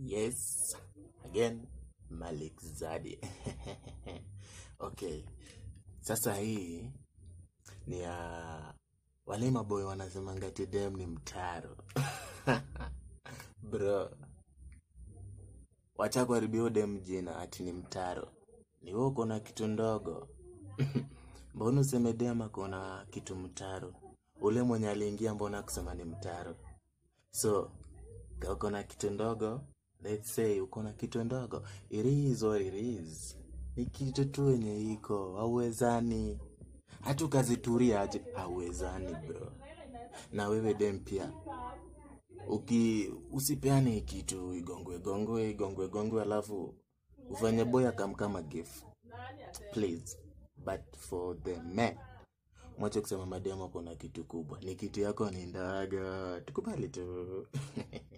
Yes, again Malik Zadi. Okay, sasa hii ni ya wale maboy wanasemanga ati dem ni mtaro. Bro, wacha kuharibia dem jina ati ni mtaro. Ni wewe uko na kitu ndogo. Mbona useme dem ako na kitu mtaro? Ule mwenye aliingia mbona kusema ni mtaro? So, kaukona uko na kitu ndogo, let's say uko na kitu ndogo, it is what it is. Ni kitu tu yenye iko, hauwezani. Hata ukazituria aje, hauwezani bro. Na wewe dem pia, uki usipeane kitu igongwe gongwe igongwe gongwe, alafu ufanye boy akam kama gift please. But for the men, mwache kusema mademo kuna kitu kubwa, ni kitu yako ni ndaga, tukubali tu